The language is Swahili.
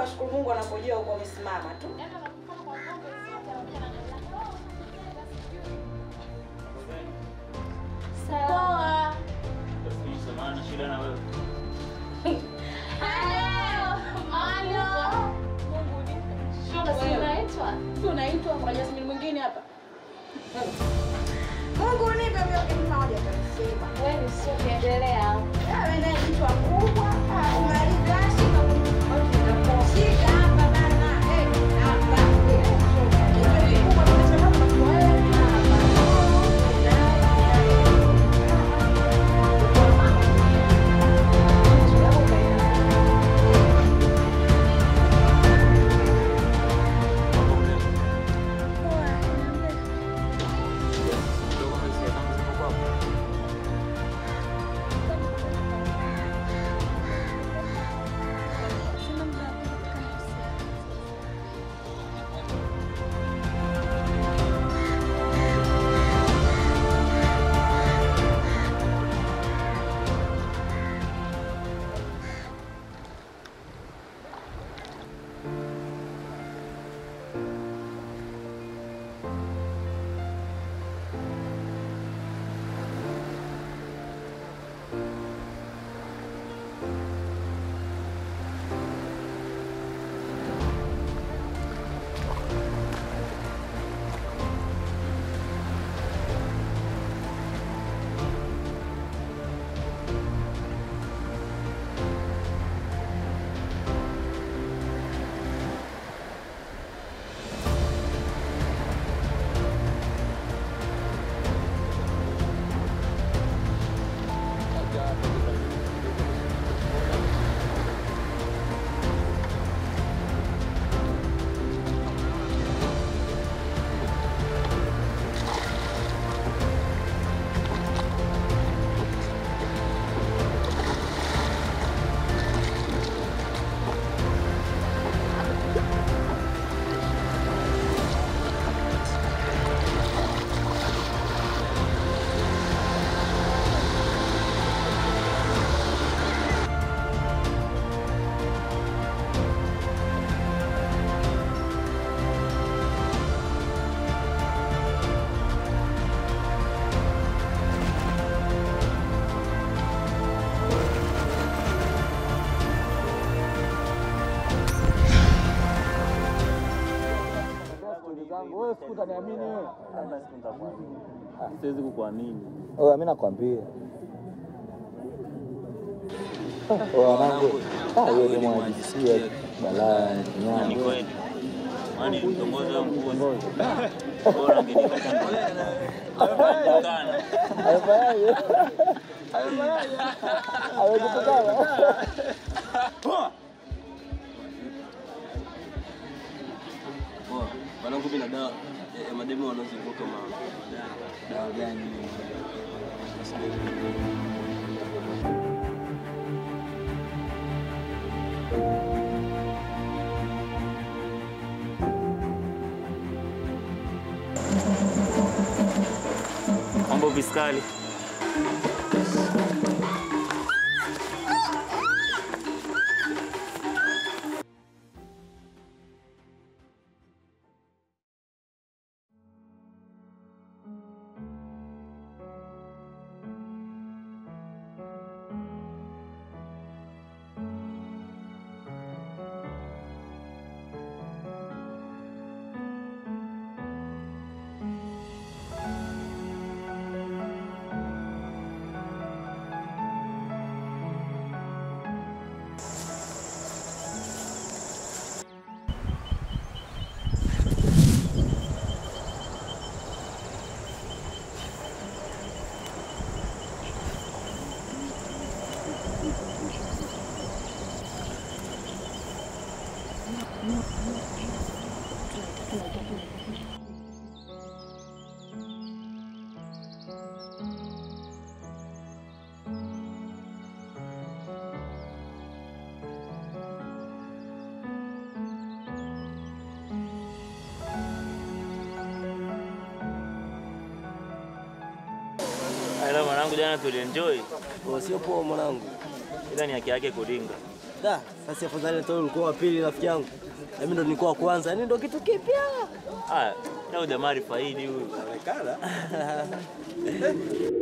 washukuru Mungu anapojua huko umesimama tu. Poa. Samahani, shida na wewe. Unaitwa kwa Jasmine mwingine hapa. Mungu nipe mioyo mmoja. Wewe sio kiendelea. Wewe ndiye Wewe siku utaniamini wewe. Siwezi kukuamini. Wewe mimi nakwambia. Wanangu, ah wewe ni mwanajisikia balaa Ni kweli. Wa mkuu. Bora? Amekutukana. Wanangu mimi na dawa ya mademu wanaozivuka ma dawa gani? Mambo fiskali. Ila mwanangu, jana tulienjoy, Sio poa mwanangu. ila ni haki yake kulinga Da, sasa afadhali hata wewe ulikuwa wa pili rafiki yangu. Na mimi ndo nilikuwa wa kwanza. Yaani ndo kitu kipya. Ah, na udamari faidi huyu. Inaonekana.